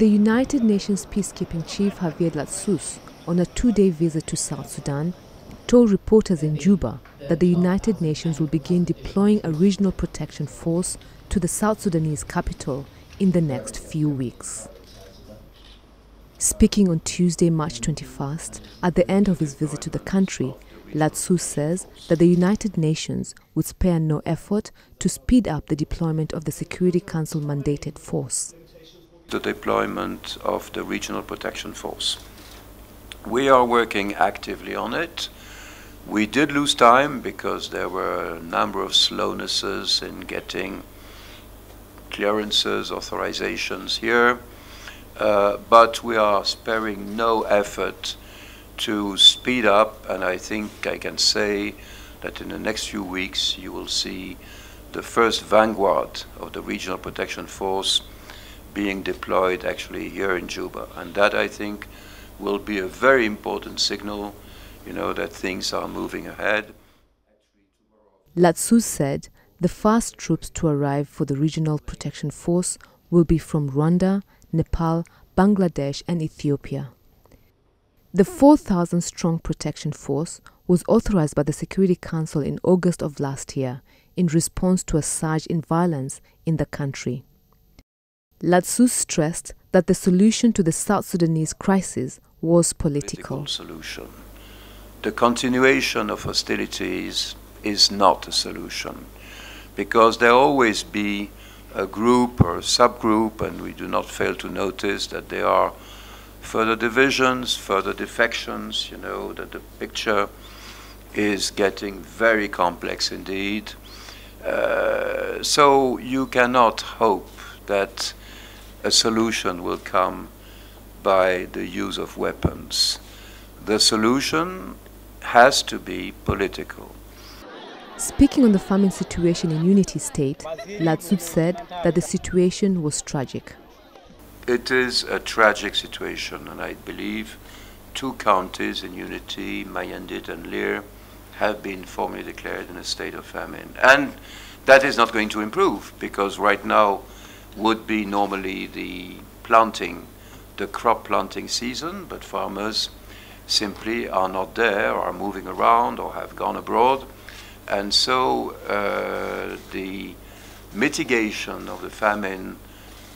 The United Nations peacekeeping chief Hervé Ladsous, on a two day visit to South Sudan, told reporters in Juba that the United Nations will begin deploying a regional protection force to the South Sudanese capital in the next few weeks. Speaking on Tuesday, March 21st, at the end of his visit to the country, Ladsous says that the United Nations would spare no effort to speed up the deployment of the Security Council mandated force. The deployment of the Regional Protection Force. We are working actively on it. We did lose time because there were a number of slownesses in getting clearances, authorizations here. Uh, but we are sparing no effort to speed up, and I think I can say that in the next few weeks you will see the first vanguard of the Regional Protection Force being deployed actually here in Juba. And that I think will be a very important signal, you know, that things are moving ahead. Ladsous said the first troops to arrive for the Regional Protection Force will be from Rwanda, Nepal, Bangladesh, and Ethiopia. The 4,000 strong protection force was authorized by the Security Council in August of last year in response to a surge in violence in the country. Ladsous stressed that the solution to the South Sudanese crisis was political. political solution. The continuation of hostilities is not a solution because there always be a group or a subgroup, and we do not fail to notice that there are further divisions, further defections, you know, that the picture is getting very complex indeed. Uh, so you cannot hope that a solution will come by the use of weapons. The solution has to be political. Speaking on the famine situation in Unity State, Ladsous said that the situation was tragic. It is a tragic situation, and I believe two counties in Unity, Mayendit and Leer, have been formally declared in a state of famine. And that is not going to improve because right now would be normally the planting, the crop planting season, but farmers simply are not there, are moving around, or have gone abroad. And so uh, the mitigation of the famine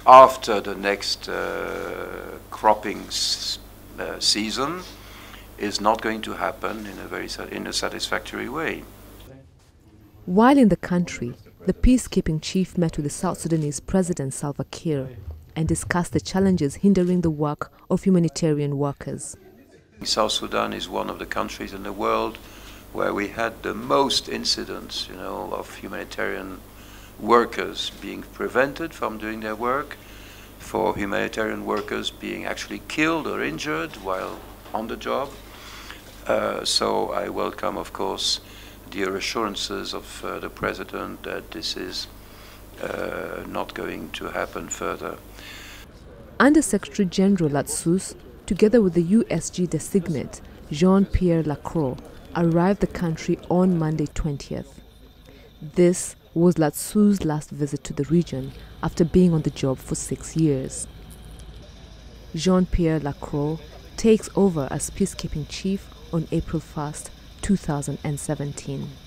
after the next uh, cropping uh, season is not going to happen in a very in a satisfactory way. While in the country, the peacekeeping chief met with the South Sudanese President Salva Kiir and discussed the challenges hindering the work of humanitarian workers. South Sudan is one of the countries in the world where we had the most incidents, you know, of humanitarian workers being prevented from doing their work, for humanitarian workers being actually killed or injured while on the job. Uh, so I welcome, of course, the assurances of uh, the President that this is uh, not going to happen further. Under Secretary General Ladsous, together with the USG designate Jean-Pierre Lacroix, arrived the country on Monday 20th. This was Ladsous's last visit to the region after being on the job for six years. Jean-Pierre Lacroix takes over as peacekeeping chief on April 1st, 2017.